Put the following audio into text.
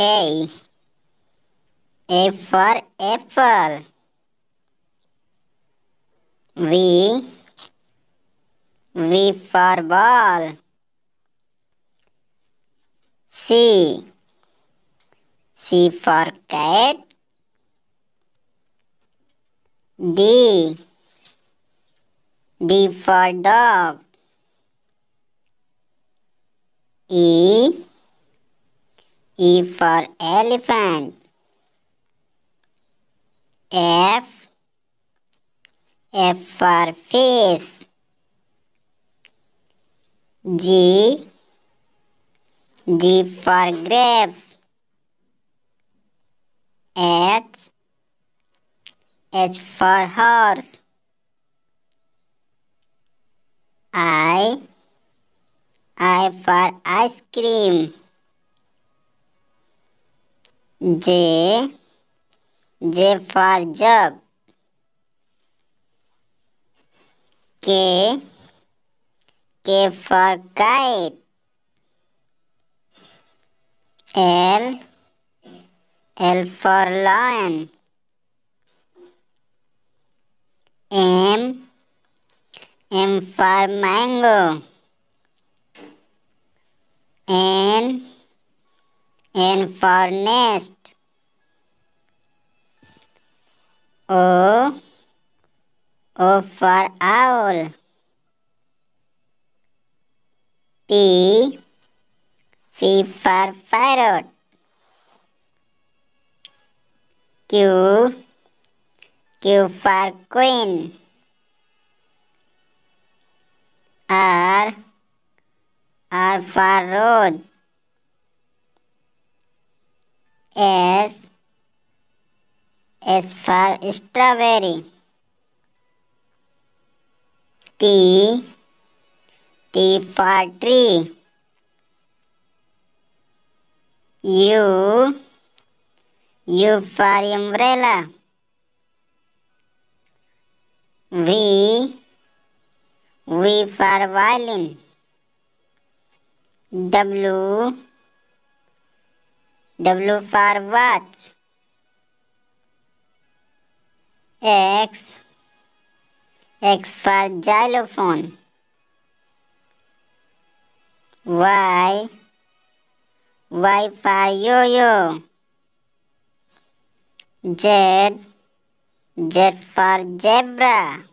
A. A for apple. B. B for ball. C. C for cat. D. D for dog. E. E for elephant. F. F for fish. G. G for grapes. H. H for horse. I. I for ice cream. J. J for jug. K. K for kite. L. L for lion. M. M for mango. N. N for nest. O. O for owl. P. P for parrot. Q. Q for queen. R. R for road. S. S for strawberry. T. T for tree. U. U for umbrella. V. V for violin. W. W for watch. X. X for xylophone. Y. Y for yo-yo. Z. Z for zebra.